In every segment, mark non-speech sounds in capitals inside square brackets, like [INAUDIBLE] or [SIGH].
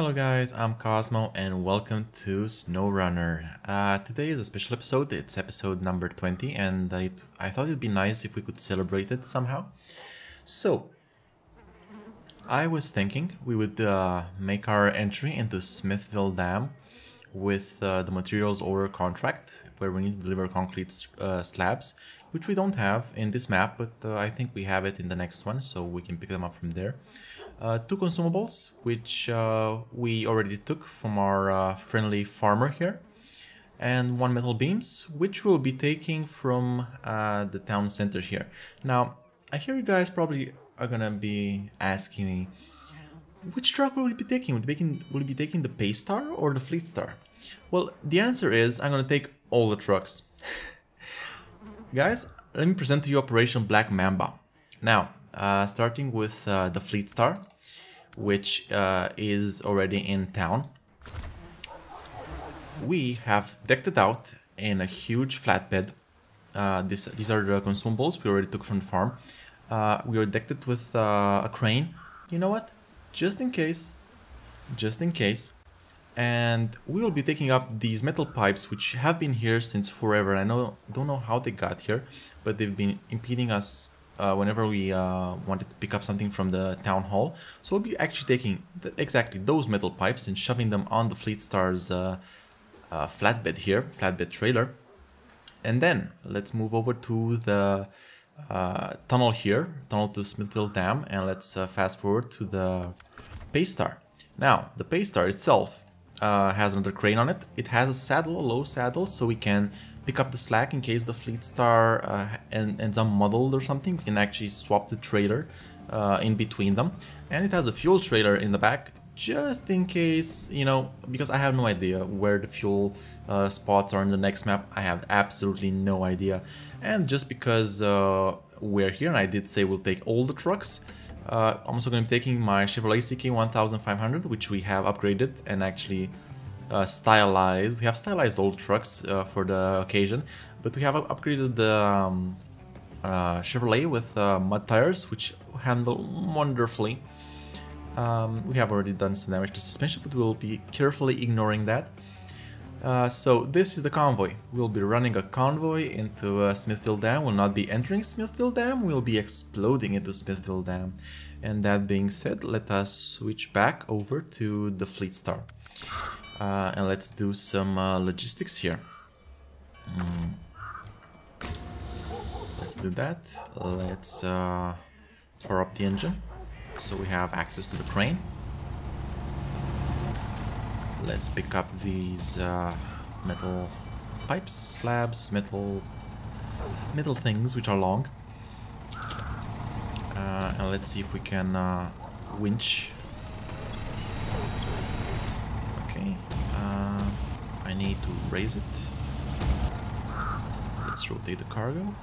Hello guys, I'm Cosmo and welcome to SnowRunner. Uh, today is a special episode, it's episode number 20 and I, I thought it'd be nice if we could celebrate it somehow. So, I was thinking we would uh, make our entry into Smithville Dam with uh, the materials order contract where we need to deliver concrete uh, slabs, which we don't have in this map, but uh, I think we have it in the next one, so we can pick them up from there. Uh, two consumables, which uh, we already took from our uh, friendly farmer here, and one metal beams, which we'll be taking from uh, the town center here. Now, I hear you guys probably are gonna be asking me, which truck will we be taking? Will we be taking, will we be taking the Paystar or the Fleet Star? Well, the answer is I'm gonna take all the trucks. [LAUGHS] Guys, let me present to you Operation Black Mamba. Now, uh, starting with the Fleet Star, which uh, is already in town. We have decked it out in a huge flatbed. Uh, this, these are the consumables we already took from the farm. Uh, we are decked it with uh, a crane. You know what? Just in case, just in case, and we will be taking up these metal pipes which have been here since forever. I know don't know how they got here, but they've been impeding us uh, whenever we uh, wanted to pick up something from the town hall. So we'll be actually taking the, exactly those metal pipes and shoving them on the Fleet Star's uh, uh flatbed here, flatbed trailer. And then let's move over to the uh, tunnel here, tunnel to Smithville Dam, and let's uh, fast forward to the Paystar. Now, the Paystar itself uh, has another crane on it. It has a saddle, a low saddle, so we can pick up the slack in case the Fleet Star uh, ends up muddled or something. We can actually swap the trailer uh, in between them. And it has a fuel trailer in the back, just in case, you know, because I have no idea where the fuel uh, spots are in the next map. I have absolutely no idea. And just because uh, we're here, and I did say we'll take all the trucks, uh, I'm also going to be taking my Chevrolet CK 1500, which we have upgraded and actually uh, stylized. We have stylized old trucks uh, for the occasion, but we have upgraded the um, uh, Chevrolet with uh, mud tires, which handle wonderfully. Um, we have already done some damage to suspension, but we'll be carefully ignoring that. Uh, so this is the convoy. We'll be running a convoy into uh, Smithville Dam. We'll not be entering Smithfield Dam, we'll be exploding into Smithfield Dam. And that being said, let us switch back over to the Fleet Star. Uh, and let's do some uh, logistics here. Mm. Let's do that. Let's uh, power up the engine so we have access to the crane. Let's pick up these uh, metal pipes, slabs, metal metal things which are long. Uh, and let's see if we can uh, winch. Okay, uh, I need to raise it. Let's rotate the cargo.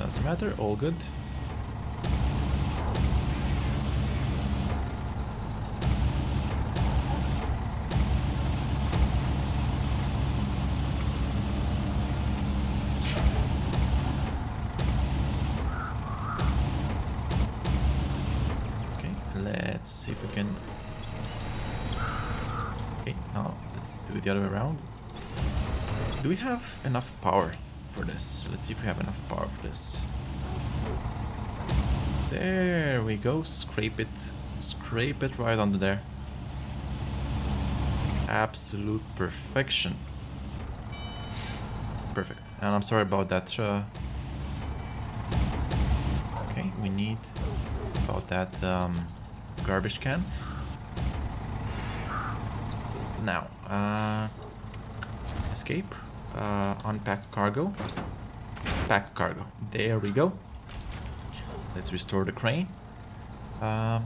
Doesn't matter, all good. Let's see if we can... Okay, now let's do it the other way around. Do we have enough power for this? Let's see if we have enough power for this. There we go, scrape it. Scrape it right under there. Absolute perfection. Perfect. And I'm sorry about that. Uh... Okay, we need about that um, garbage can. Now, uh, escape, uh, unpack cargo, pack cargo. There we go. Let's restore the crane. Um,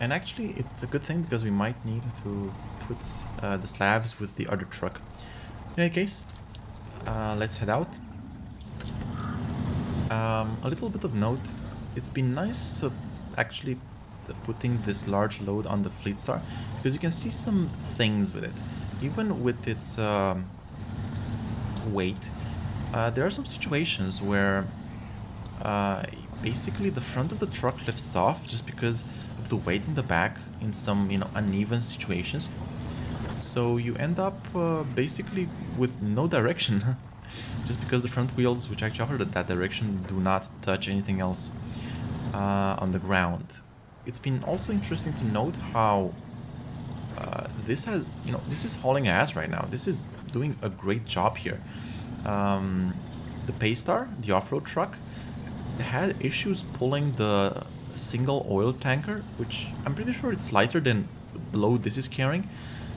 and actually, it's a good thing because we might need to put uh, the slabs with the other truck. In any case, uh, let's head out. Um, a little bit of note, it's been nice to actually putting this large load on the Fleet Star because you can see some things with it. Even with its um, weight, uh, there are some situations where uh, basically the front of the truck lifts off just because of the weight in the back in some you know uneven situations. So you end up uh, basically with no direction [LAUGHS] just because the front wheels which actually offer that direction do not touch anything else uh, on the ground. It's been also interesting to note how uh, this has, you know, this is hauling ass right now. This is doing a great job here. Um, the Paystar, the off-road truck, had issues pulling the single oil tanker, which I'm pretty sure it's lighter than the load this is carrying.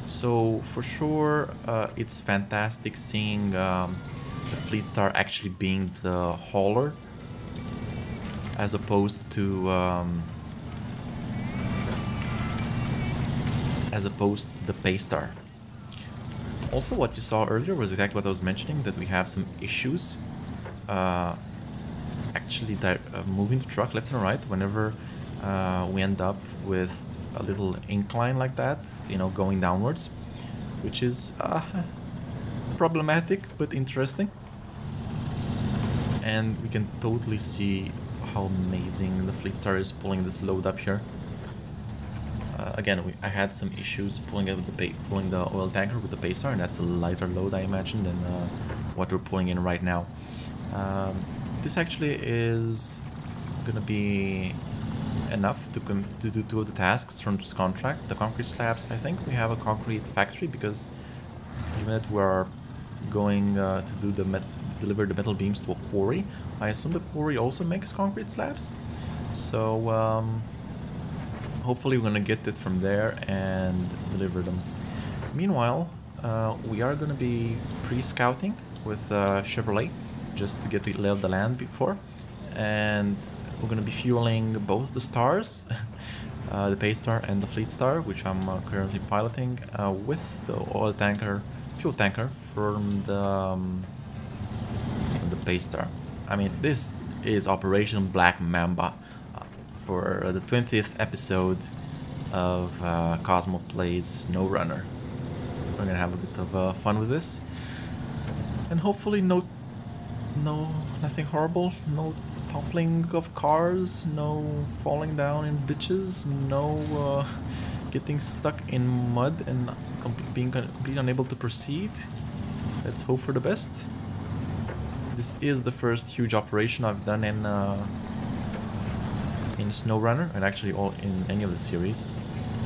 So for sure, uh, it's fantastic seeing um, the Fleet Star actually being the hauler as opposed to um, as opposed to the Paystar. Also, what you saw earlier was exactly what I was mentioning, that we have some issues uh, actually uh, moving the truck left and right whenever uh, we end up with a little incline like that, you know, going downwards, which is uh, problematic but interesting. And we can totally see how amazing the Fleet Star is pulling this load up here. Uh, again, we, I had some issues pulling it with the pulling the oil tanker with the Paystar, and that's a lighter load, I imagine, than uh, what we're pulling in right now. Um, this actually is gonna be enough to, to do two of the tasks from this contract. The concrete slabs, I think we have a concrete factory because given that we're going uh, to do the deliver the metal beams to a quarry, I assume the quarry also makes concrete slabs. So um, hopefully we're gonna get it from there and deliver them. Meanwhile, uh, we are gonna be pre-scouting with uh, Chevrolet just to get the lay of the land before, and we're gonna be fueling both the stars, [LAUGHS] uh, the Paystar and the Fleet Star, which I'm uh, currently piloting, uh, with the oil tanker, fuel tanker from the um, the Paystar. I mean, this is Operation Black Mamba for the 20th episode of uh, Cosmo Plays SnowRunner. We're gonna have a bit of uh, fun with this, and hopefully no, no, nothing horrible, no toppling of cars, no falling down in ditches, no uh, getting stuck in mud and com being completely unable to proceed. Let's hope for the best. This is the first huge operation I've done in uh, in SnowRunner and actually all in any of the series.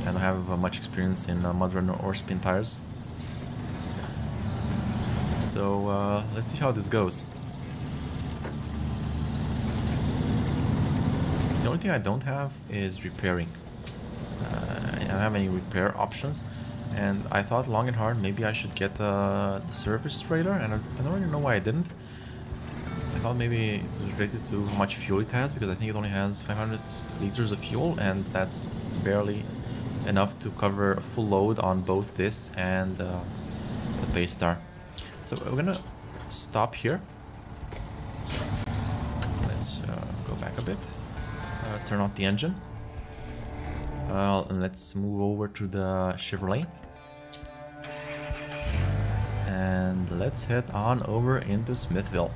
I don't have uh, much experience in uh, Mudrunner or Spin Tires. So uh, let's see how this goes. The only thing I don't have is repairing. Uh, I don't have any repair options and I thought long and hard maybe I should get uh, the service trailer and I, I don't really know why I didn't thought maybe it was related to how much fuel it has because I think it only has 500 liters of fuel and that's barely enough to cover a full load on both this and uh, the Paystar. So we're gonna stop here. Let's uh, go back a bit. Uh, turn off the engine. Uh, and let's move over to the Chevrolet. And let's head on over into Smithville.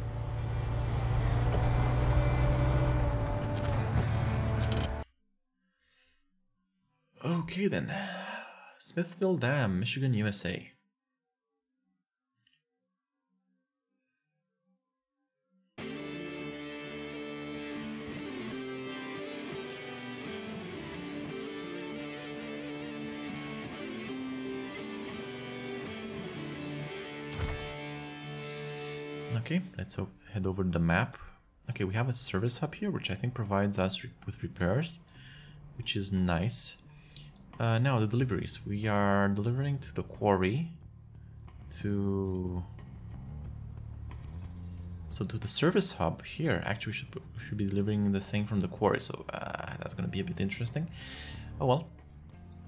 Okay then. Smithville Dam, Michigan, USA. Okay, let's head over to the map. Okay, we have a service hub here, which I think provides us with repairs, which is nice. Uh, now the deliveries. We are delivering to the quarry to so to the service hub here. Actually, we should we should be delivering the thing from the quarry. So uh, that's gonna be a bit interesting. Oh well.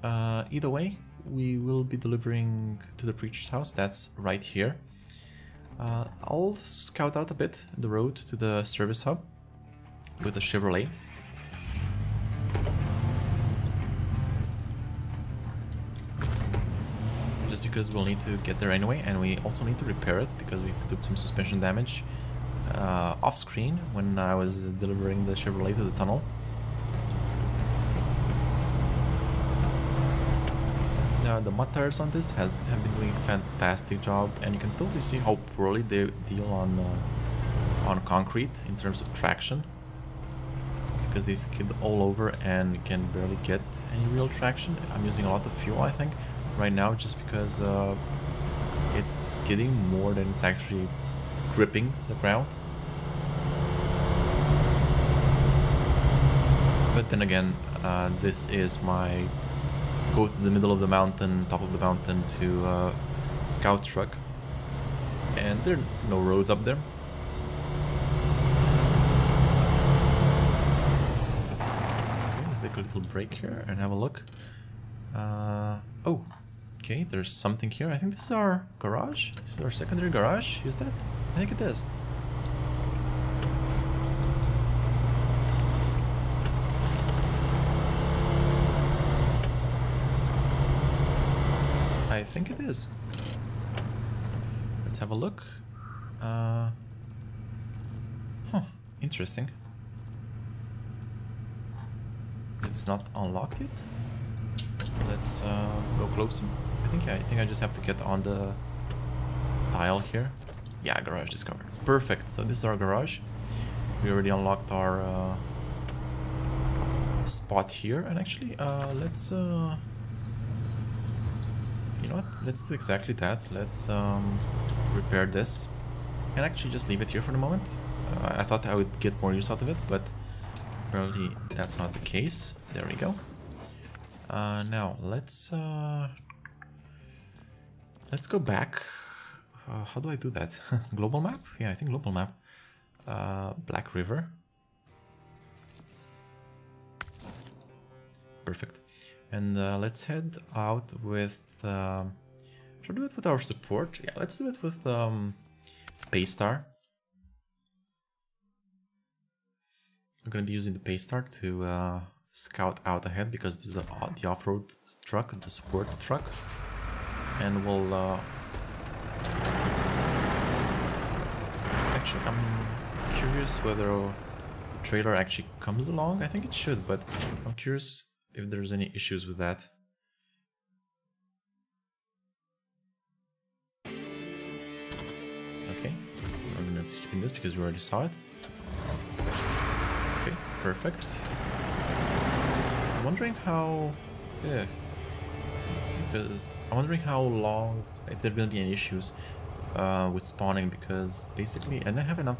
Uh, either way, we will be delivering to the preacher's house. That's right here. Uh, I'll scout out a bit the road to the service hub with the Chevrolet. Because we'll need to get there anyway and we also need to repair it because we took some suspension damage uh, off screen when I was delivering the Chevrolet to the tunnel. Uh, the mud tires on this has have been doing a fantastic job and you can totally see how poorly they deal on uh, on concrete in terms of traction because they skid all over and can barely get any real traction. I'm using a lot of fuel I think right now just because uh, it's skidding more than it's actually gripping the ground. But then again, uh, this is my go to the middle of the mountain, top of the mountain to uh, scout truck. And there are no roads up there. Okay, let's take a little break here and have a look. Uh, oh, okay, there's something here. I think this is our garage. This is our secondary garage. Is that? I think it is. I think it is. Let's have a look. Uh, huh, interesting. It's not unlocked yet. Let's uh, go closer. I think I think I just have to get on the tile here. Yeah, garage discovered. Perfect. So this is our garage. We already unlocked our uh, spot here, and actually, uh, let's. Uh, you know what? Let's do exactly that. Let's um, repair this, and actually just leave it here for the moment. Uh, I thought I would get more use out of it, but apparently that's not the case. There we go. Uh, now let's uh, let's go back. Uh, how do I do that? [LAUGHS] global map? Yeah, I think global map. Uh, Black River. Perfect. And uh, let's head out with. Um, should we do it with our support? Yeah, let's do it with um, Paystar. We're gonna be using the Paystar to uh, scout out ahead because this is the off-road truck, the support truck, and we'll. Uh... Actually, I'm curious whether the trailer actually comes along. I think it should, but I'm curious if there's any issues with that. Okay, I'm gonna be skipping this because we already saw it. Okay, perfect. I'm wondering how... Yeah. Because I'm wondering how long, if there will be any issues uh, with spawning because basically I don't have enough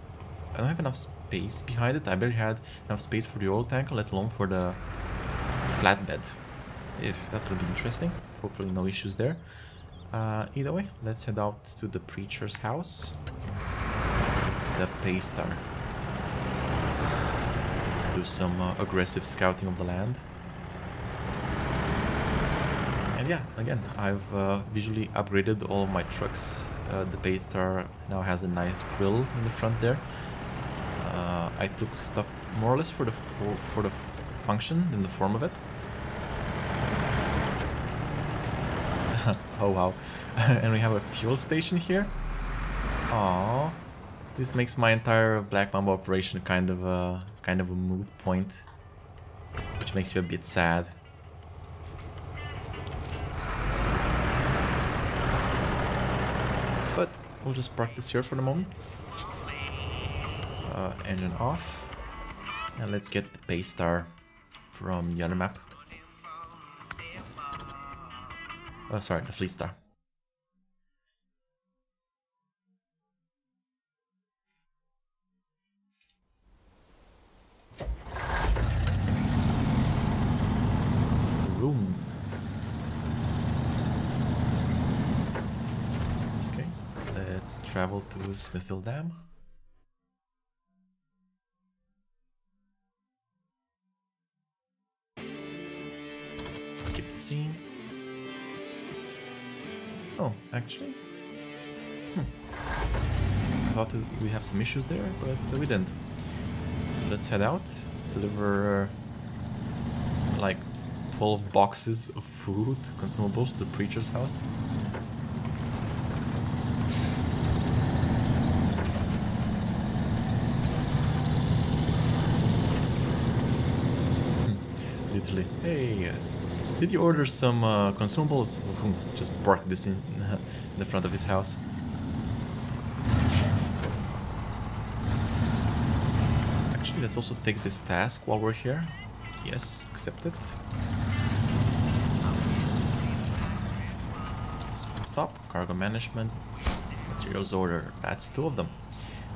I don't have enough space behind it. I barely had enough space for the oil tank, let alone for the flatbed. If that will be interesting. Hopefully no issues there. Uh, either way, let's head out to the preacher's house the Paystar. Do some uh, aggressive scouting of the land. And yeah, again, I've uh, visually upgraded all of my trucks. Uh, the Paystar now has a nice grill in the front there. Uh, I took stuff more or less for the for, for the function in the form of it. [LAUGHS] oh wow. [LAUGHS] and we have a fuel station here. Aww. This makes my entire Black Mamba operation kind of a kind of a moot point. Which makes me a bit sad. But we'll just park this here for the moment. Uh, engine off. And let's get the Paystar star from the other map. Oh, sorry, the Fleetstar. Room. To Smithville Dam. Skip the scene. Oh, actually? Hmm. Thought we have some issues there, but we didn't. So let's head out, deliver like 12 boxes of food, consumables to the preacher's house. Literally. Hey, uh, did you order some uh, consumables? Just park this in, [LAUGHS] in the front of his house. Actually, let's also take this task while we're here. Yes, accept it. Stop. Cargo management. Materials order. That's two of them.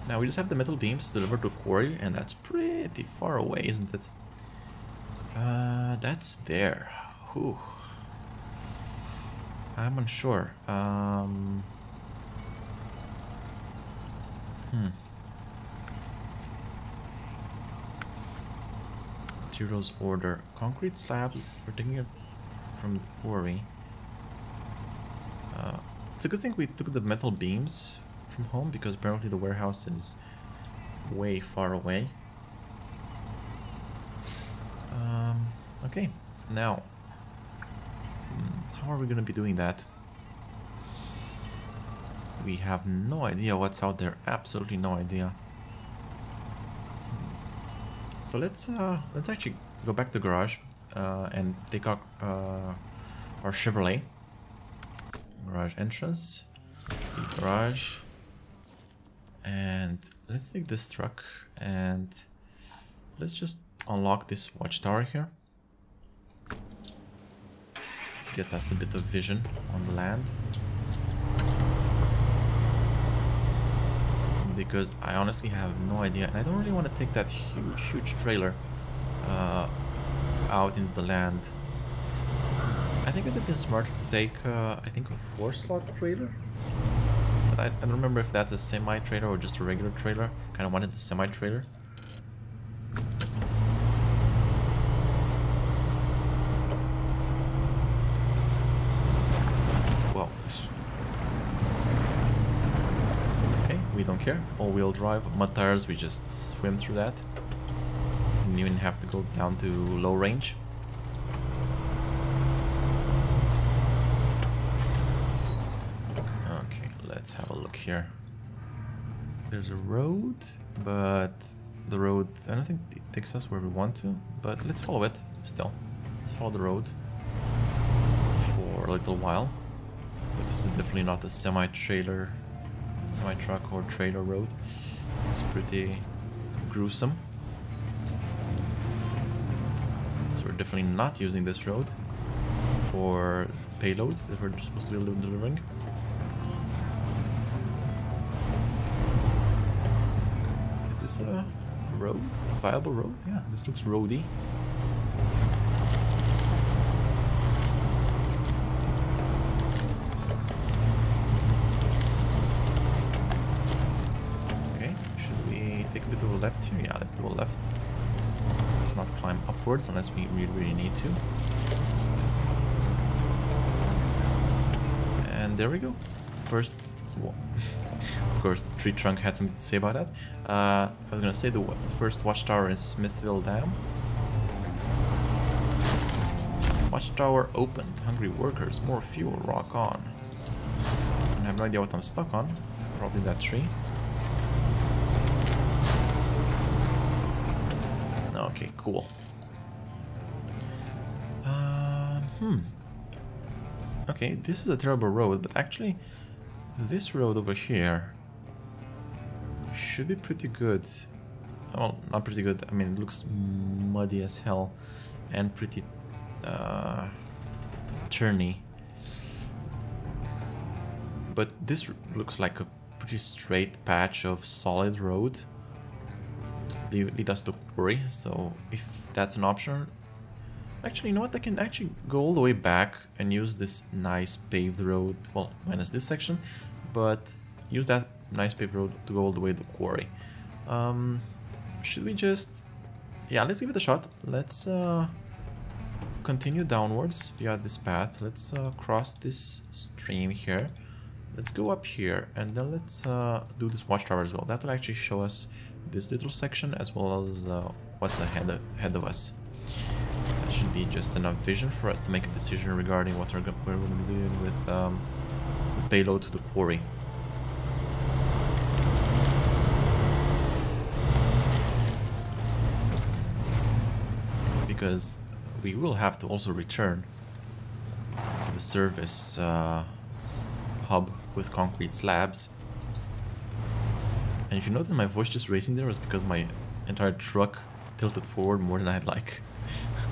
Now we just have the metal beams delivered to quarry, and that's pretty far away, isn't it? Uh, that's there. Whew. I'm unsure. Um, hmm. Materials order. Concrete slabs. We're taking it from the quarry. Uh, it's a good thing we took the metal beams from home because apparently the warehouse is way far away. Um, okay, now, how are we going to be doing that? We have no idea what's out there, absolutely no idea. So let's uh, let's actually go back to garage uh, and take our uh, our Chevrolet garage entrance, garage, and let's take this truck and let's just unlock this watchtower here. Get us a bit of vision on the land. Because I honestly have no idea and I don't really want to take that huge, huge trailer uh, out into the land. I think it would have been smarter to take, uh, I think, a four slot trailer but I, I don't remember if that's a semi-trailer or just a regular trailer. Kind of wanted the semi-trailer. Well. Okay, we don't care. All-wheel drive, mud tires, we just swim through that. Didn't even have to go down to low range. Okay, let's have a look here. There's a road, but the road, I don't think it takes us where we want to, but let's follow it still. Let's follow the road for a little while. But this is definitely not a semi-trailer, semi-truck or trailer road. This is pretty gruesome. So we're definitely not using this road for payload that we're supposed to be delivering. Is this a road? A viable road? Yeah, this looks roady. Upwards unless we really, need to. And there we go. First [LAUGHS] of course, the tree trunk had something to say about that. Uh, I was gonna say the first watchtower in Smithville Dam. Watchtower opened. Hungry workers, more fuel, rock on. I have no idea what I'm stuck on. Probably that tree. Okay, cool. Hmm. Okay, this is a terrible road, but actually, this road over here should be pretty good. Well, not pretty good. I mean, it looks muddy as hell and pretty uh, turny. But this looks like a pretty straight patch of solid road to lead us to quarry. So if that's an option, actually, you know what? I can actually go all the way back and use this nice paved road. Well, minus this section but use that nice paved road to go all the way to the quarry. Um, should we just... Yeah, let's give it a shot. Let's uh, continue downwards via this path. Let's uh, cross this stream here. Let's go up here and then let's uh, do this watchtower as well. That will actually show us this little section as well as uh, what's ahead of, ahead of us. Should be just enough vision for us to make a decision regarding what we're, going to be doing with um, payload to the quarry. Because we will have to also return to the service uh, hub with concrete slabs. And if you notice my voice just racing there was because my entire truck tilted forward more than I'd like. [LAUGHS]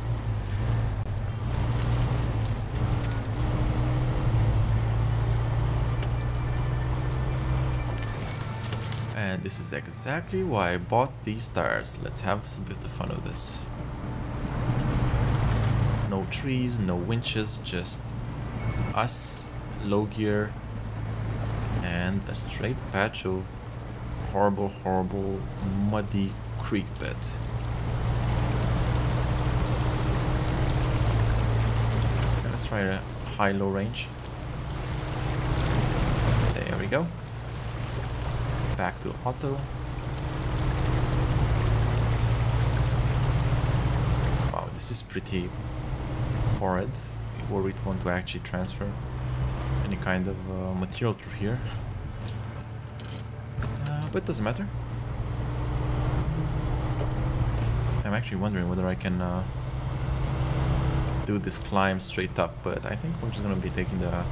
this is exactly why I bought these tires. Let's have some bit of fun with this. No trees, no winches, just us, low gear, and a straight patch of horrible, horrible, muddy creek bed. let's try a high-low range. There we go back to auto. Wow, this is pretty horrid. Or we want to actually transfer any kind of uh, material through here. Uh, but it doesn't matter. I'm actually wondering whether I can uh, do this climb straight up, but I think we're just gonna be taking the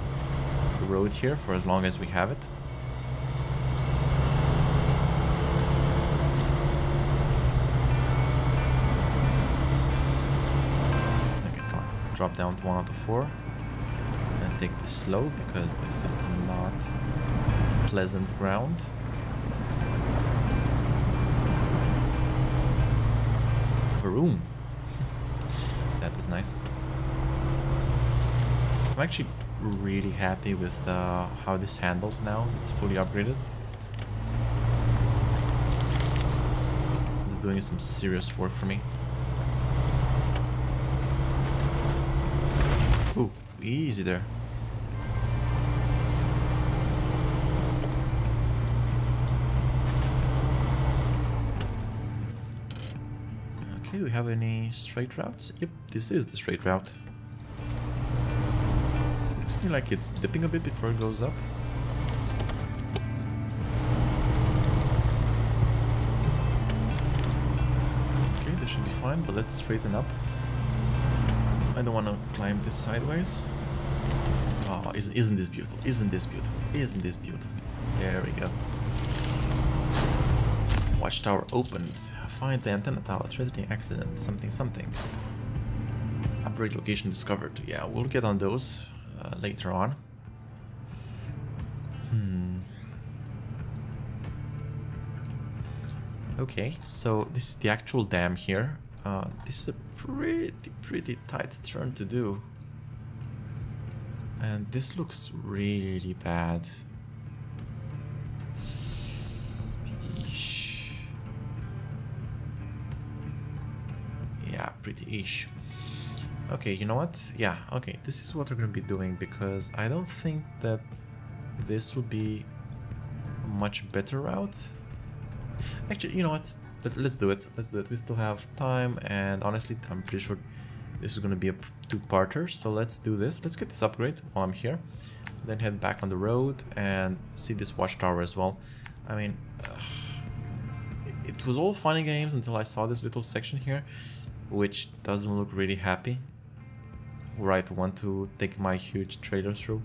road here for as long as we have it. Drop down to 1 out of 4 and take this slow because this is not pleasant ground. room. [LAUGHS] that is nice. I'm actually really happy with uh, how this handles now. It's fully upgraded. It's doing some serious work for me. Ooh, easy there. Okay, do we have any straight routes? Yep, this is the straight route. Looks like it's dipping a bit before it goes up. Okay, this should be fine, but let's straighten up. I don't want to climb this sideways. Oh, isn't, isn't this beautiful? Isn't this beautiful? Isn't this beautiful? There we go. Watchtower opened. Find the antenna tower. Threatening accident. Something something. Upgrade location discovered. Yeah, we'll get on those uh, later on. Hmm. Okay, so this is the actual dam here. Uh, this is a pretty, pretty tight turn to do. And this looks really bad. Eesh. Yeah, pretty ish. Okay, you know what? Yeah, okay, this is what we're gonna be doing because I don't think that this would be a much better route. Actually, you know what? Let's, let's do it. Let's do it. We still have time, and honestly, I'm pretty sure this is going to be a two-parter. So let's do this. Let's get this upgrade while I'm here. Then head back on the road and see this watchtower as well. I mean, it was all funny games until I saw this little section here, which doesn't look really happy. I want to take my huge trailer through.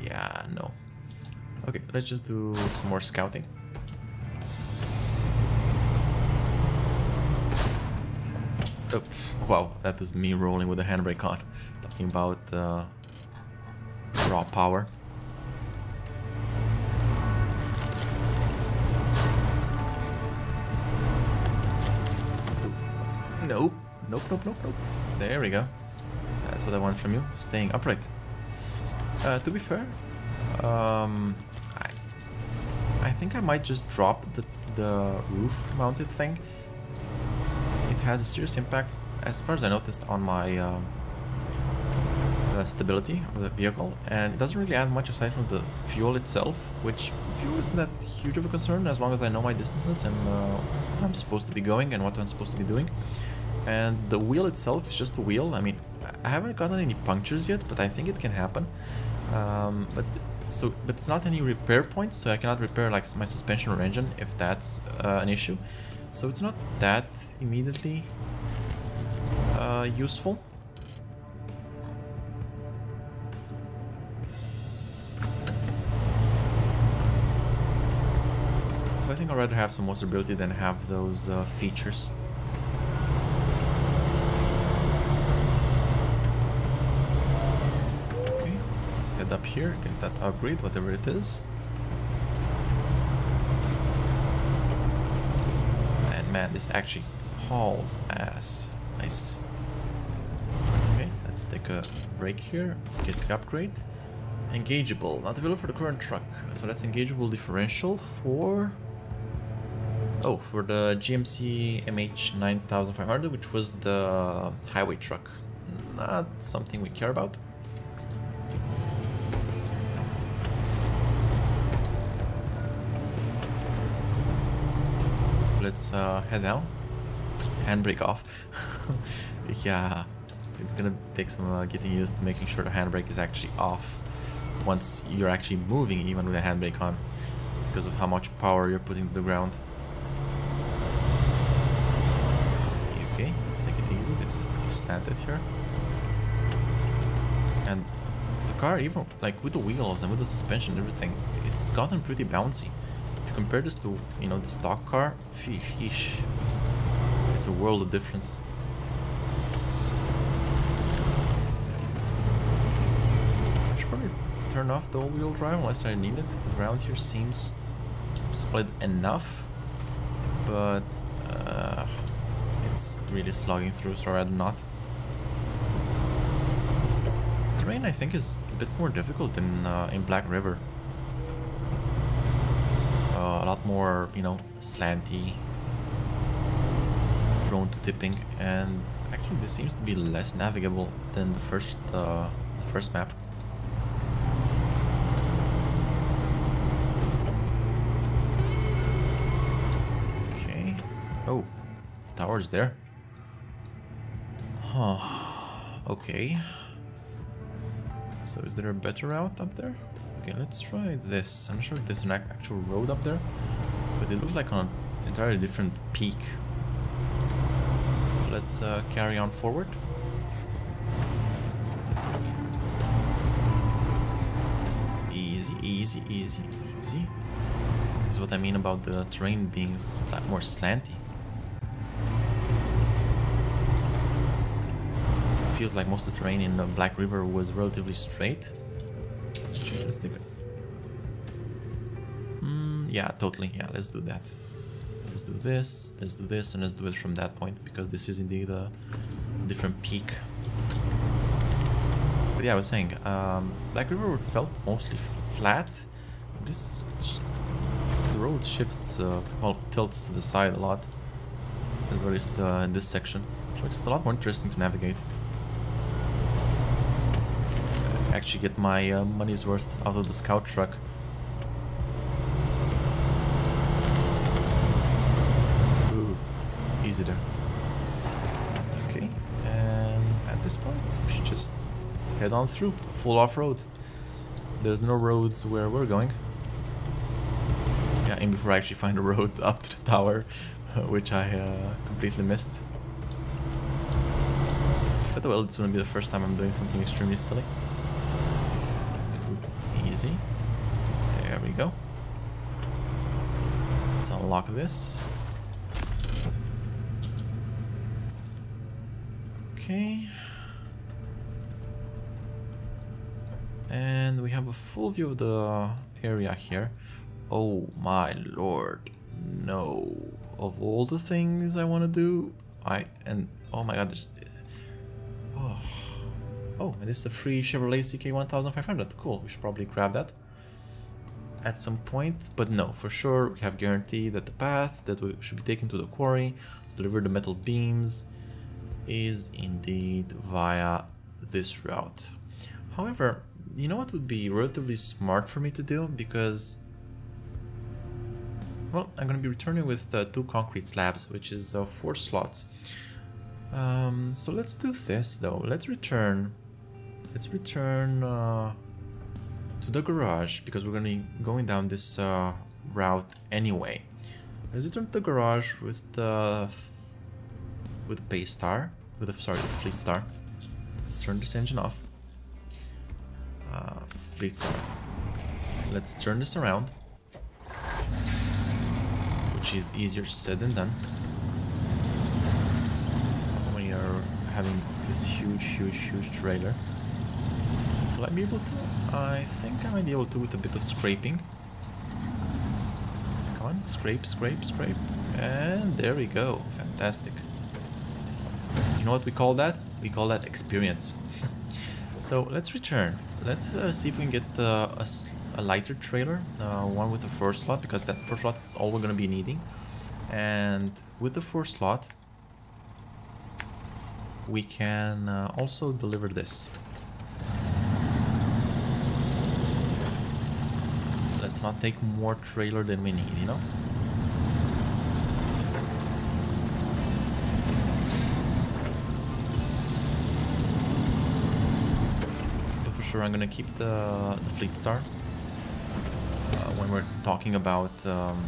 Yeah, no. Okay, let's just do some more scouting. Oh, wow, that is me rolling with a handbrake on. Talking about uh, raw power. Nope. Nope, nope, nope, nope. There we go. That's what I want from you. Staying upright. Uh, to be fair, um, I, I think I might just drop the, the roof mounted thing has a serious impact, as far as I noticed, on my uh, stability of the vehicle, and it doesn't really add much aside from the fuel itself, which fuel isn't that huge of a concern as long as I know my distances and uh, I'm supposed to be going and what I'm supposed to be doing. And the wheel itself is just a wheel. I mean, I haven't gotten any punctures yet, but I think it can happen. Um, but so, but it's not any repair points, so I cannot repair like my suspension or engine if that's uh, an issue. So it's not that immediately uh, useful. So I think I'd rather have some more stability than have those uh, features. Okay, let's head up here, get that upgrade, whatever it is. And man, this actually hauls ass. Nice. Okay, let's take a break here, get the upgrade. Engageable, not available for the current truck. So that's engageable differential for Oh, for the GMC MH9500, which was the highway truck. Not something we care about. Let's uh, head down. Handbrake off. [LAUGHS] yeah, it's gonna take some uh, getting used to making sure the handbrake is actually off once you're actually moving even with the handbrake on because of how much power you're putting to the ground. Okay, let's take it easy. This is pretty slanted here. And the car, even like with the wheels and with the suspension and everything, it's gotten pretty bouncy. Compare this to, you know, the stock car, sheesh, it's a world of difference. I should probably turn off the all-wheel drive unless I need it. The ground here seems solid enough, but uh, it's really slogging through, so I'd not. Terrain, I think, is a bit more difficult than uh, in Black River. Uh, a lot more, you know, slanty, prone to tipping, and actually this seems to be less navigable than the first, uh, the first map. Okay. Oh, the tower's there. Huh. Okay. So is there a better route up there? Okay, let's try this. I'm not sure if there's an actual road up there, but it looks like on an entirely different peak. So let's uh, carry on forward. Easy, easy, easy, easy. This is what I mean about the terrain being sl more slanty. feels like most of the terrain in the Black River was relatively straight. Let's take it. Mm, yeah, totally. Yeah, let's do that. Let's do this, let's do this, and let's do it from that point, because this is indeed a different peak. But yeah, I was saying, um, Black River felt mostly flat. This, the road shifts, uh, well, tilts to the side a lot, at least uh, in this section. So it's a lot more interesting to navigate. Actually get my uh, money's worth out of the scout truck. Ooh, easy there. Okay, and at this point we should just head on through, full off-road. There's no roads where we're going. Yeah, and before I actually find a road [LAUGHS] up to the tower, [LAUGHS] which I uh, completely missed. But well, it's gonna be the first time I'm doing something extremely silly easy. There we go. Let's unlock this. Okay. And we have a full view of the area here. Oh my lord. No. Of all the things I want to do, I and oh my god, there's oh Oh, and this is a free Chevrolet CK1500. Cool, we should probably grab that at some point. But no, for sure, we have guarantee that the path that we should be taken to the quarry, to deliver the metal beams, is indeed via this route. However, you know what would be relatively smart for me to do? Because, well, I'm going to be returning with uh, two concrete slabs, which is uh, four slots. Um, so let's do this though. Let's return let's return uh, to the garage because we're gonna be going down this uh, route anyway. Let's return to the garage with the with the Paystar, with the sorry, the Fleet Star. Let's turn this engine off. Uh, Fleet Star. Let's turn this around, which is easier said than done. When you're having this huge, huge, huge trailer. Will I be able to? I think I might be able to with a bit of scraping. Come on, scrape, scrape, scrape. And there we go. Fantastic. You know what we call that? We call that experience. [LAUGHS] so let's return. Let's uh, see if we can get uh, a, a, lighter trailer, uh, one with a four slot, because that four slot is all we're going to be needing. And with the four slot, we can uh, also deliver this. Not take more trailer than we need, you know? But for sure I'm gonna keep the, the Fleetstar uh, when we're talking about um,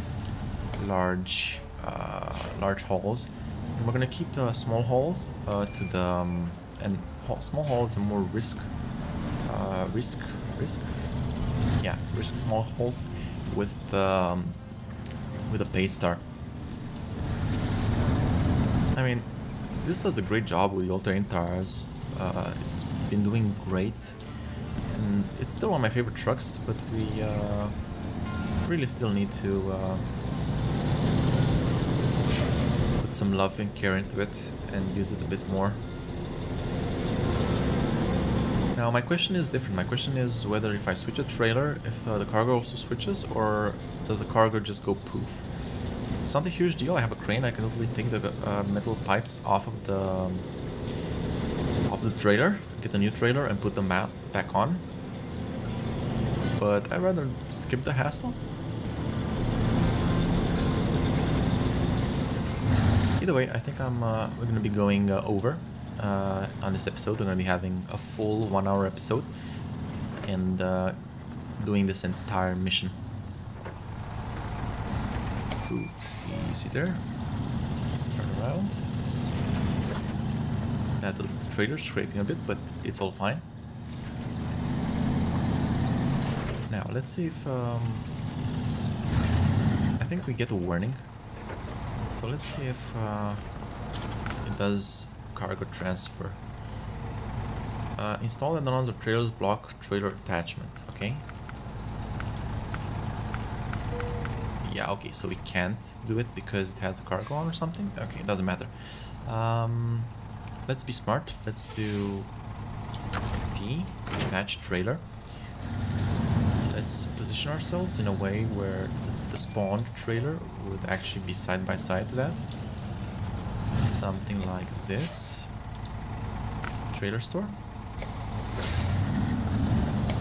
large uh, large hauls. And we're gonna keep the small hauls uh, to the um, and small hauls are more risk uh, risk risk yeah, risk small holes with the um, with a base star. I mean, this does a great job with the all-terrain tires. Uh, it's been doing great, and it's still one of my favorite trucks. But we uh, really still need to uh, put some love and care into it and use it a bit more. Now my question is different. My question is whether if I switch a trailer, if uh, the cargo also switches, or does the cargo just go poof? It's not a huge deal. I have a crane. I can literally take the uh, metal pipes off of the um, off the trailer, get a new trailer, and put them back on. But I'd rather skip the hassle. Either way, I think I'm uh, we're gonna be going uh, over uh, on this episode. We're going to be having a full one hour episode and uh, doing this entire mission. Ooh, easy there. Let's turn around. That little trailer scraping a bit, but it's all fine. Now, let's see if... Um, I think we get a warning. So let's see if uh, it does cargo transfer. Uh, install another trailers block trailer attachment. Okay. Yeah, okay, so we can't do it because it has a cargo on or something? Okay, it doesn't matter. Um, let's be smart. Let's do V, attach trailer. Let's position ourselves in a way where the spawn trailer would actually be side by side to that. Something like this. Trailer store.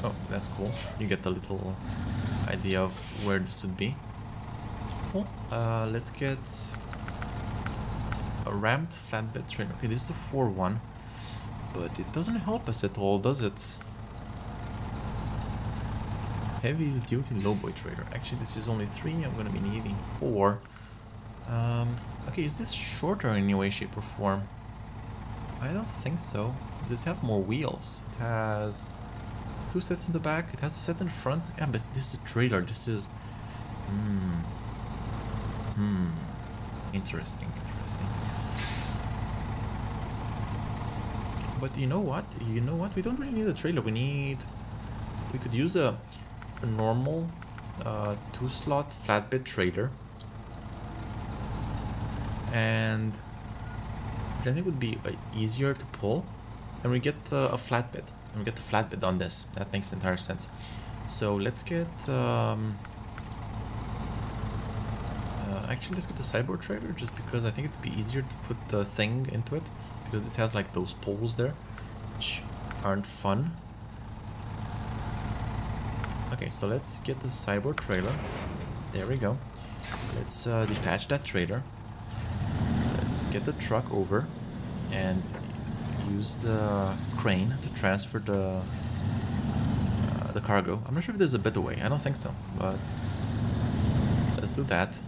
Oh, that's cool. You get a little idea of where this would be. Cool. Uh, let's get a ramped flatbed train. Okay, this is a 4-1. But it doesn't help us at all, does it? Heavy duty lowboy trailer. Actually, this is only 3. I'm gonna be needing 4. Um, okay, is this shorter in any way, shape, or form? I don't think so. Does it have more wheels? It has two sets in the back. It has a set in front. Yeah, but this is a trailer. This is... Hmm. Hmm. Interesting, interesting. But you know what? You know what? We don't really need a trailer. We need... We could use a, a normal uh, two-slot flatbed trailer and I think would be easier to pull. And we get uh, a flatbed. And we get the flatbed on this. That makes entire sense. So let's get um, uh, actually let's get the cyborg trailer just because I think it'd be easier to put the thing into it because this has like those poles there which aren't fun. Okay so let's get the cyborg trailer. There we go. Let's uh, detach that trailer get the truck over and use the crane to transfer the uh, the cargo. I'm not sure if there's a better way. I don't think so, but let's do that.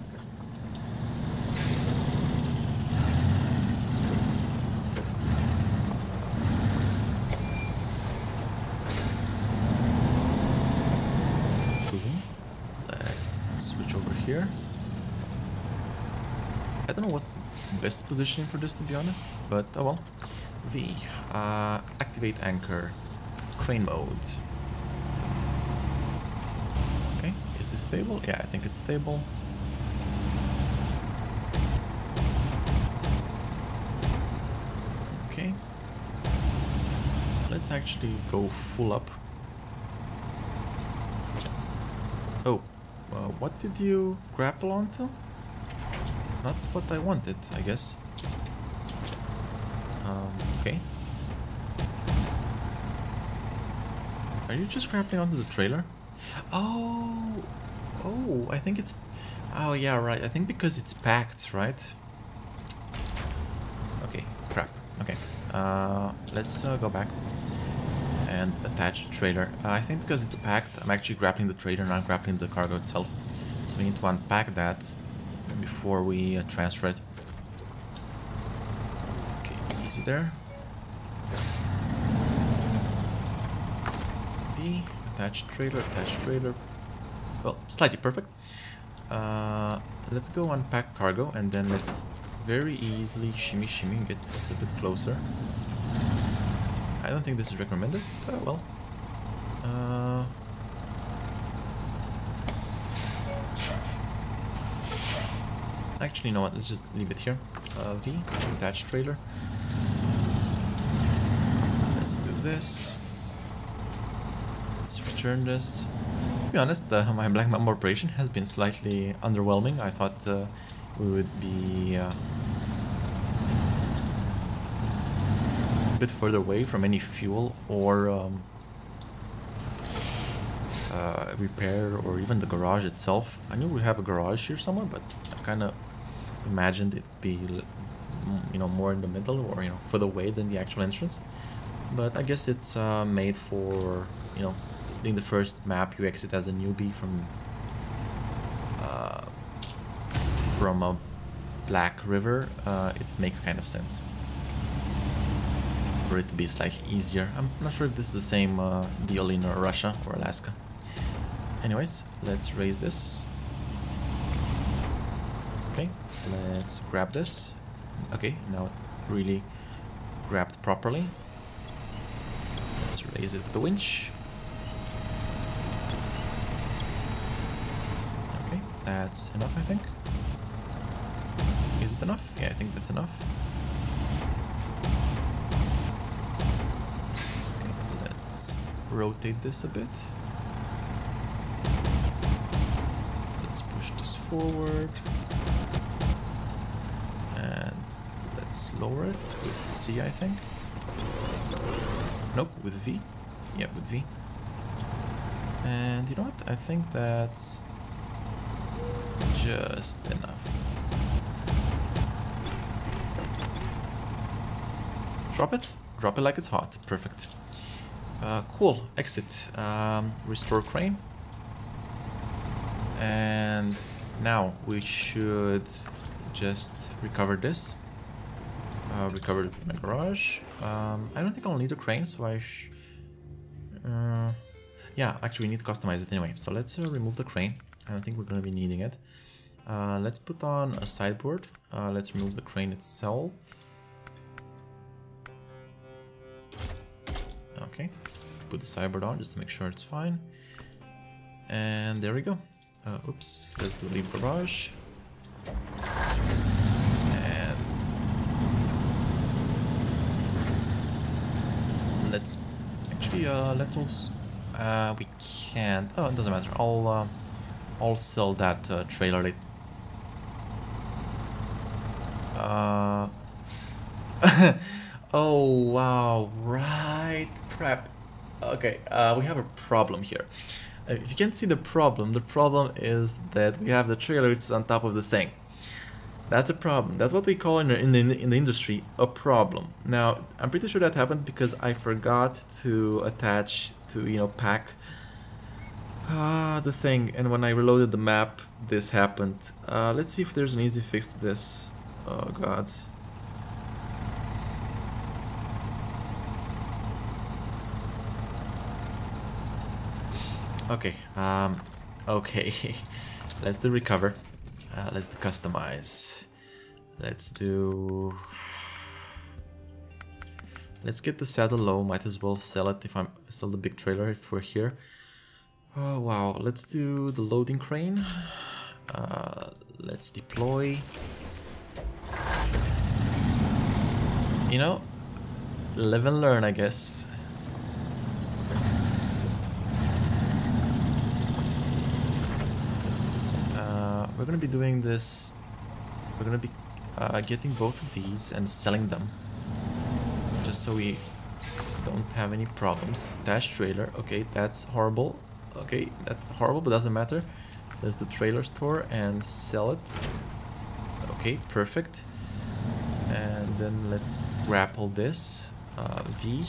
I don't know what's the best positioning for this to be honest, but oh well. V, uh, activate anchor, crane mode. Okay, is this stable? Yeah, I think it's stable. Okay. Let's actually go full up. Oh, uh, what did you grapple onto? Not what I wanted, I guess. Um, okay. Are you just grappling onto the trailer? Oh! Oh, I think it's... Oh, yeah, right. I think because it's packed, right? Okay, crap. Okay. Uh, let's uh, go back and attach the trailer. Uh, I think because it's packed, I'm actually grappling the trailer, not grappling the cargo itself. So we need to unpack that before we uh, transfer it. Okay, easy there. V, attached trailer, attached trailer. Well, slightly perfect. Uh, let's go unpack cargo and then let's very easily shimmy shimmy get this a bit closer. I don't think this is recommended. Oh well. Uh, actually, you know what? Let's just leave it here. Uh, v, attach trailer. Let's do this. Let's return this. To be honest, my Black Mamba operation has been slightly underwhelming. I thought uh, we would be uh, a bit further away from any fuel or um, uh, repair or even the garage itself. I knew we have a garage here somewhere, but I kind of imagined it'd be, you know, more in the middle or you know further away than the actual entrance. But I guess it's uh, made for you know, in the first map you exit as a newbie from uh, from a black river. Uh, it makes kind of sense for it to be slightly easier. I'm not sure if this is the same uh, deal in Russia or Alaska. Anyways, let's raise this. Let's grab this. Okay, now it really grabbed properly. Let's raise it with the winch. Okay, that's enough I think. Is it enough? Yeah, I think that's enough. Okay, let's rotate this a bit. Let's push this forward. And let's lower it with C, I think. Nope, with V. Yeah, with V. And you know what? I think that's just enough. Drop it. Drop it like it's hot. Perfect. Uh, cool. Exit. Um, restore crane. And now we should just recover this. Uh, recover my garage. Um, I don't think I'll need a crane, so I uh, yeah, actually we need to customize it anyway. So let's uh, remove the crane. I don't think we're going to be needing it. Uh, let's put on a sideboard. Uh, let's remove the crane itself. Okay, put the sideboard on just to make sure it's fine. And there we go. Uh, oops, let's do leave garage. And let's uh, let's also uh, we can't. Oh, it doesn't matter. I'll uh, I'll sell that uh, trailer. Uh. [LAUGHS] oh wow! Right, crap. Okay, uh, we have a problem here. Uh, if you can't see the problem, the problem is that we have the trailer which is on top of the thing. That's a problem. That's what we call in the, in the, in the industry a problem. Now, I'm pretty sure that happened because I forgot to attach to, you know, pack ah, the thing. And when I reloaded the map, this happened. Uh, let's see if there's an easy fix to this. Oh, gods. Okay, um, okay. [LAUGHS] let's do recover. Uh, let's do customize. Let's do... Let's get the saddle low, might as well sell it if I'm still the big trailer if we're here. Oh wow, let's do the loading crane. Uh, let's deploy. You know, live and learn I guess. Uh, we're gonna be doing this, we're gonna be uh, getting both of these and selling them just so we don't have any problems. Dash trailer, okay, that's horrible. Okay, that's horrible, but doesn't matter. There's the trailer store and sell it. Okay, perfect. And then let's grapple this. Uh, v,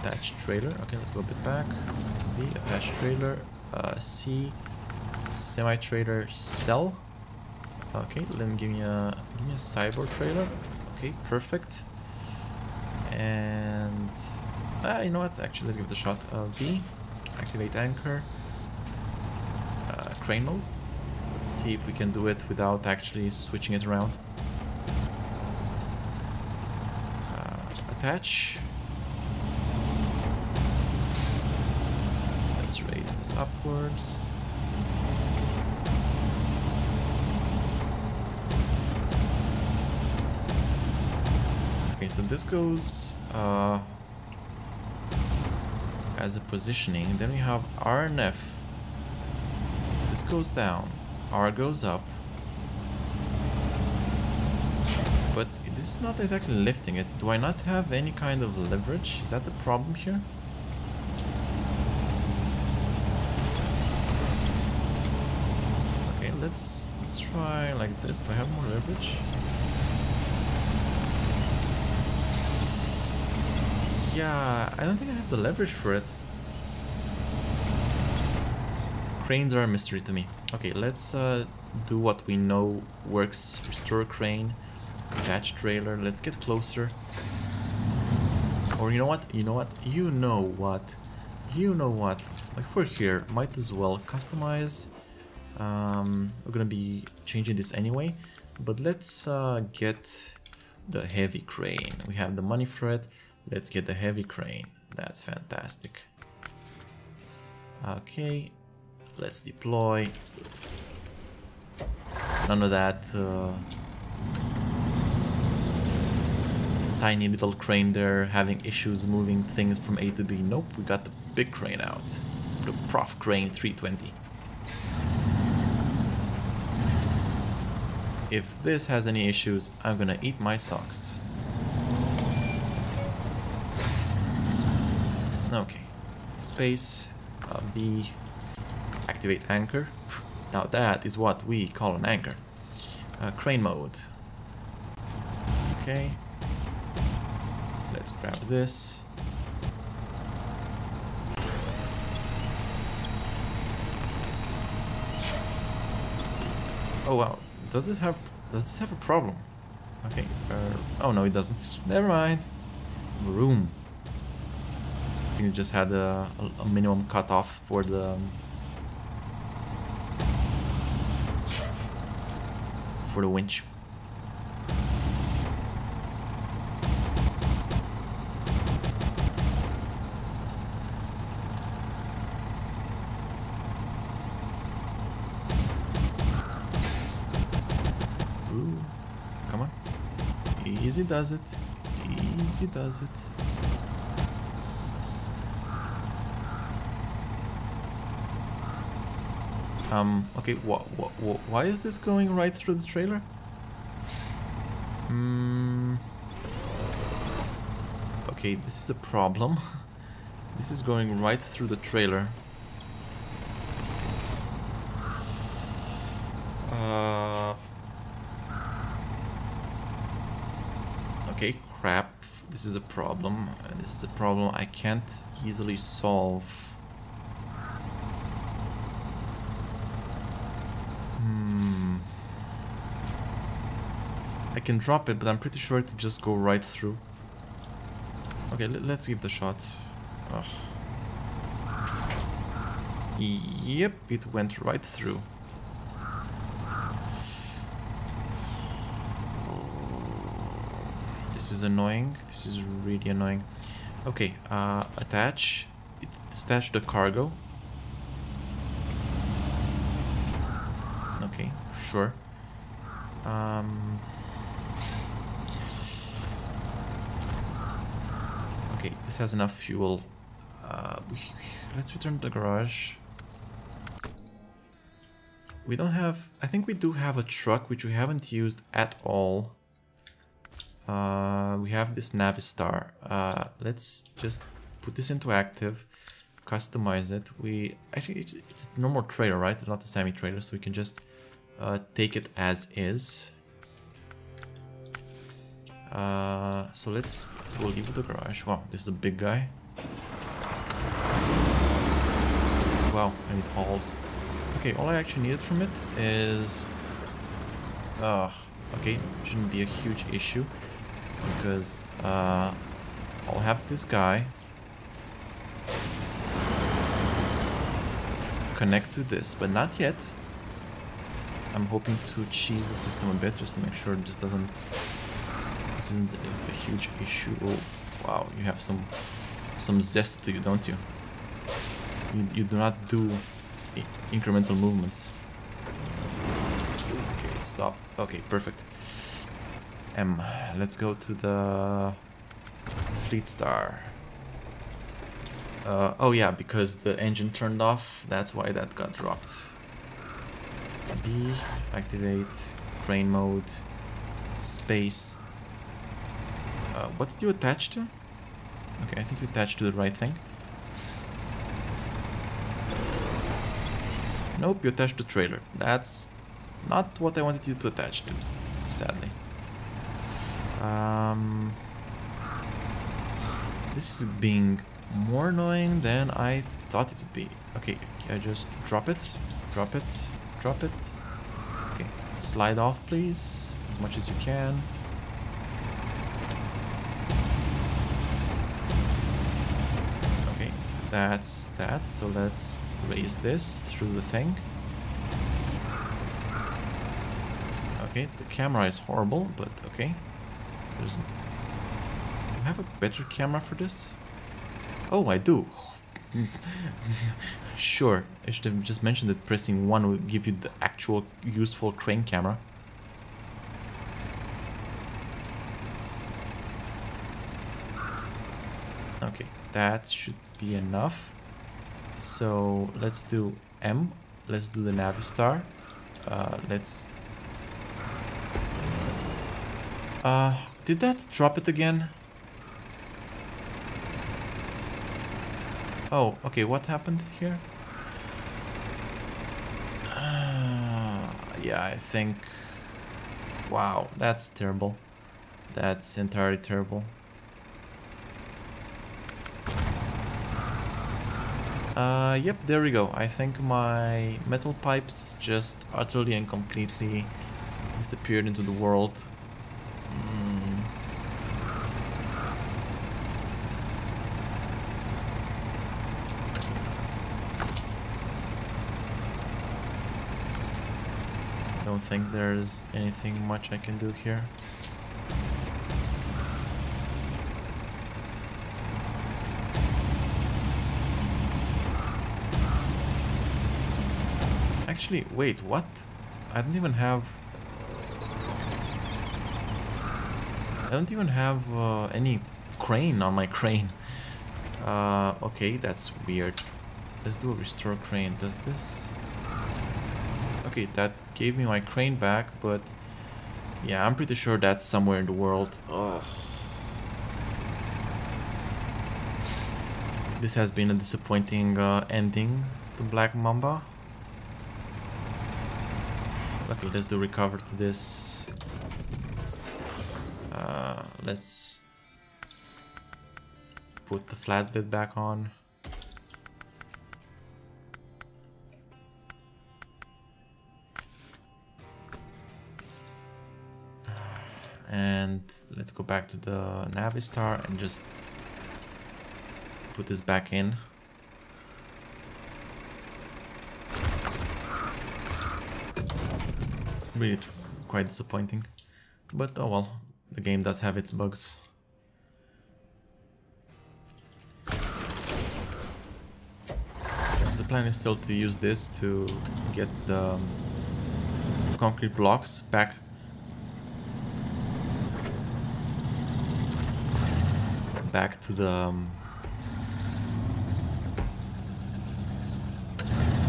attach trailer. Okay, let's go a bit back. V, attach trailer. Uh, C, semi-trailer, sell. Okay, let me give me a give me a cyber trailer. Okay, perfect. And uh, you know what? Actually, let's give it a shot. Uh, V, activate anchor, uh, crane mode. Let's see if we can do it without actually switching it around. Uh, attach. Let's raise this upwards. Okay, so this goes uh, as a positioning. Then we have R and F. This goes down. R goes up. But this is not exactly lifting it. Do I not have any kind of leverage? Is that the problem here? Okay, let's let's try like this. Do I have more leverage? Yeah, I don't think I have the leverage for it. Cranes are a mystery to me. Okay, let's uh, do what we know works. Restore crane, attach trailer. Let's get closer. Or you know what? You know what? You know what? You know what? Like for here, might as well customize. Um, we're gonna be changing this anyway, but let's uh, get the heavy crane. We have the money for it. Let's get the heavy crane. That's fantastic. Okay, let's deploy. None of that uh, tiny little crane there having issues moving things from A to B. Nope, we got the big crane out. The Prof Crane 320. If this has any issues, I'm gonna eat my socks. Okay. Space, uh, B, activate anchor. Now that is what we call an anchor. Uh, crane mode. Okay. Let's grab this. Oh wow, does it have does this have a problem? Okay, uh, oh no it doesn't. Never mind. Room. Think it just had a, a minimum cutoff for the for the winch. Ooh, come on. Easy does it. Easy does it. Um, okay, wh wh wh why is this going right through the trailer? Hmm. Okay, this is a problem. [LAUGHS] this is going right through the trailer. Uh. Okay, crap. This is a problem. This is a problem I can't easily solve. Can drop it, but I'm pretty sure would just go right through. Okay, let's give the shot. Ugh. Yep, it went right through. This is annoying. This is really annoying. Okay, uh, attach. To the cargo. Okay, sure. Um, okay, this has enough fuel. Uh, we, let's return to the garage. We don't have... I think we do have a truck, which we haven't used at all. Uh, we have this Navistar. Uh, let's just put this into active, customize it. We Actually, it's, it's a normal trailer, right? It's not a semi-trailer, so we can just uh, take it as is. Uh, so let's we'll leave the garage. Wow, this is a big guy. Wow, and it hauls. Okay, all I actually needed from it is... Uh, okay, shouldn't be a huge issue. Because uh, I'll have this guy connect to this, but not yet. I'm hoping to cheese the system a bit just to make sure this doesn't... This isn't a, a huge issue. Oh, wow, you have some some zest to you, don't you? You, you do not do incremental movements. Okay, stop. Okay, perfect. M. Let's go to the Fleetstar. Uh, oh yeah, because the engine turned off, that's why that got dropped. B, activate, crane mode, space. Uh, what did you attach to? Okay, I think you attached to the right thing. Nope, you attached to the trailer. That's not what I wanted you to attach to, sadly. Um, this is being more annoying than I thought it would be. Okay, I just drop it, drop it, drop it. Okay, slide off please, as much as you can. Okay, that's that, so let's raise this through the thing. Okay, the camera is horrible, but okay. There's do I have a better camera for this? Oh, I do. [LAUGHS] sure, I should have just mentioned that pressing 1 will give you the actual useful crane camera. Okay, that should be enough. So let's do M. Let's do the Navistar. Uh, let's... Uh, did that drop it again? Oh, okay, what happened here? Uh, yeah, I think... Wow, that's terrible. That's entirely terrible. Uh, yep, there we go. I think my metal pipes just utterly and completely disappeared into the world. Mm. Don't think there's anything much I can do here. Actually, wait, what? I don't even have... I don't even have uh, any crane on my crane. Uh, okay, that's weird. Let's do a restore crane. Does this... Okay, that gave me my crane back, but... Yeah, I'm pretty sure that's somewhere in the world. Ugh. This has been a disappointing uh, ending to the Black Mamba. Okay, let's do recover to this. Uh, let's put the flatbed back on. And let's go back to the Navistar and just put this back in. Really quite disappointing. But oh well, the game does have its bugs. The plan is still to use this to get the um, concrete blocks back back to the um,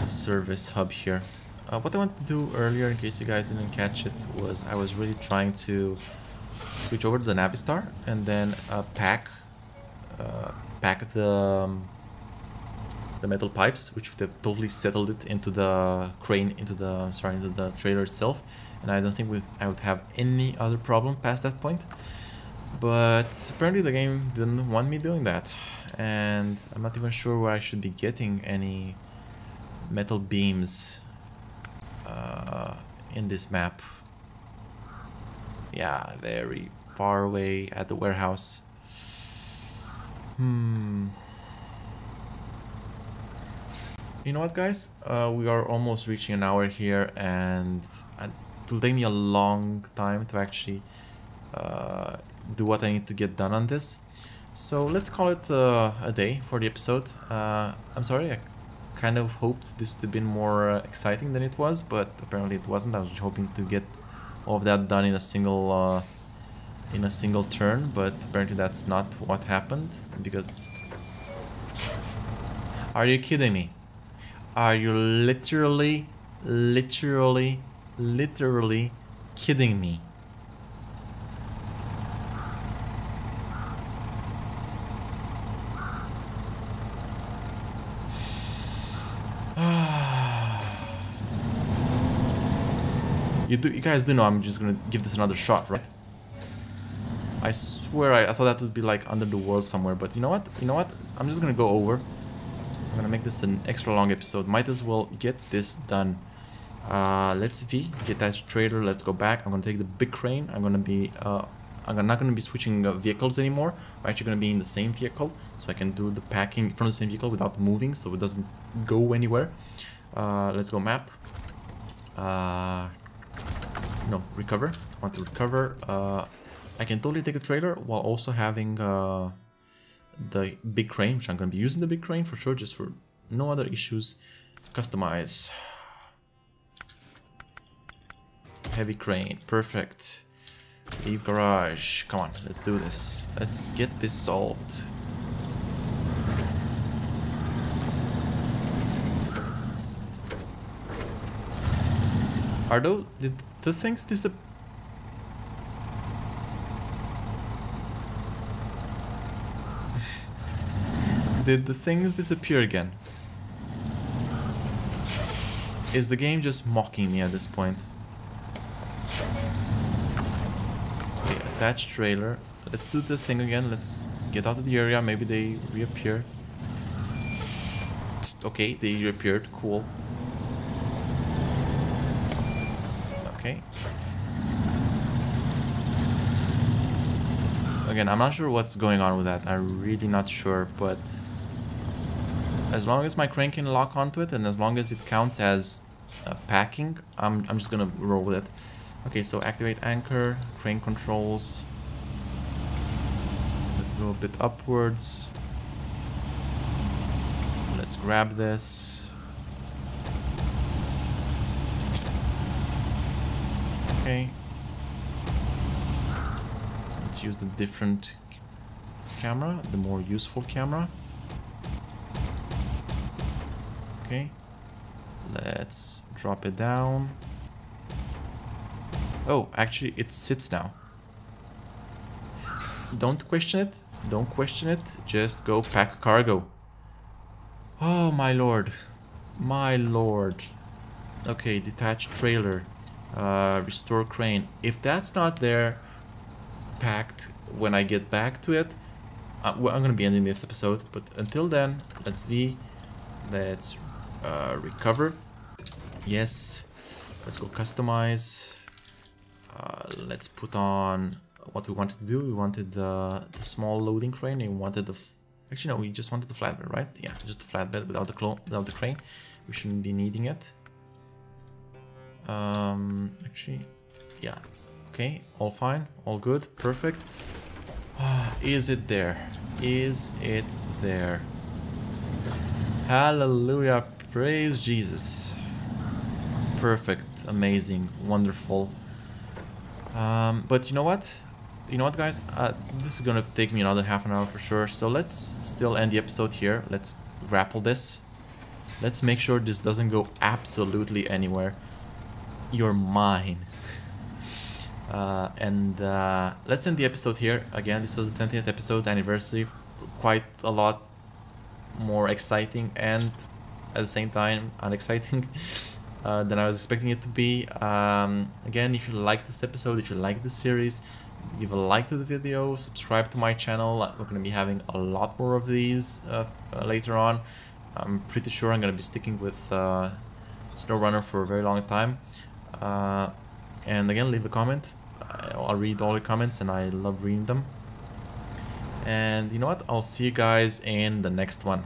service hub here. Uh, what I wanted to do earlier, in case you guys didn't catch it, was I was really trying to switch over to the Navistar and then uh, pack uh, pack the um, the metal pipes, which would have totally settled it into the crane, into the sorry, into the trailer itself. And I don't think I would have any other problem past that point. But apparently the game didn't want me doing that. And I'm not even sure where I should be getting any metal beams uh, in this map. Yeah, very far away at the warehouse. Hmm. You know what, guys? Uh, we are almost reaching an hour here, and it will take me a long time to actually uh, do what I need to get done on this. So let's call it uh, a day for the episode. Uh, I'm sorry, I kind of hoped this would have been more uh, exciting than it was, but apparently it wasn't. I was hoping to get all of that done in a single uh, in a single turn, but apparently that's not what happened because. Are you kidding me? Are you literally, literally, literally kidding me? You do, you guys do know I'm just gonna give this another shot, right? I swear I, I thought that would be like under the world somewhere, but you know what? You know what? I'm just gonna go over. I'm gonna make this an extra long episode. Might as well get this done. Uh, let's V, get that trailer, let's go back. I'm gonna take the big crane. I'm gonna be, uh, I'm not gonna be switching uh, vehicles anymore. I'm actually gonna be in the same vehicle, so I can do the packing from the same vehicle without moving, so it doesn't go anywhere. Uh, let's go map. Uh, no, recover. I want to recover. Uh, I can totally take a trailer while also having uh, the big crane, which I'm going to be using the big crane for sure, just for no other issues. Customize. Heavy crane, perfect. Leave garage. Come on, let's do this. Let's get this solved. Are those did the things disappear? [LAUGHS] did the things disappear again? Is the game just mocking me at this point? Okay, attach trailer. Let's do the thing again. Let's get out of the area. Maybe they reappear. Okay, they reappeared. Cool. Okay. Again, I'm not sure what's going on with that. I'm really not sure, but as long as my crane can lock onto it and as long as it counts as uh, packing, I'm, I'm just gonna roll with it. Okay, so activate anchor, crane controls. Let's go a bit upwards. Let's grab this. Okay. Let's use the different camera, the more useful camera. Okay. Let's drop it down. Oh, actually it sits now. Don't question it. Don't question it. Just go pack cargo. Oh my lord. My lord. Okay, detached trailer uh, restore crane. If that's not there packed when I get back to it, uh, well, I'm gonna be ending this episode. But until then, let's V, let's uh, recover. Yes, let's go customize. Uh, let's put on what we wanted to do. We wanted the, the small loading crane. And we wanted the actually no, we just wanted the flatbed, right? Yeah, just the flatbed without the without the crane. We shouldn't be needing it. Um, actually, yeah. Okay, all fine, all good, perfect. [SIGHS] Is it there? Is it there? Hallelujah, praise Jesus. Perfect, amazing, wonderful. Um, but you know what? You know what, guys? Uh, this is gonna take me another half an hour for sure. So let's still end the episode here. Let's grapple this. Let's make sure this doesn't go absolutely anywhere. You're mine. Uh, and uh, let's end the episode here. Again, this was the 20th episode anniversary. Quite a lot more exciting and at the same time unexciting [LAUGHS] uh, than I was expecting it to be. Um, again, if you like this episode, if you like this series, give a like to the video, subscribe to my channel. We're going to be having a lot more of these uh, uh, later on. I'm pretty sure I'm going to be sticking with uh, SnowRunner for a very long time. Uh, and again, leave a comment. I'll read all the comments and I love reading them. And you know what? I'll see you guys in the next one.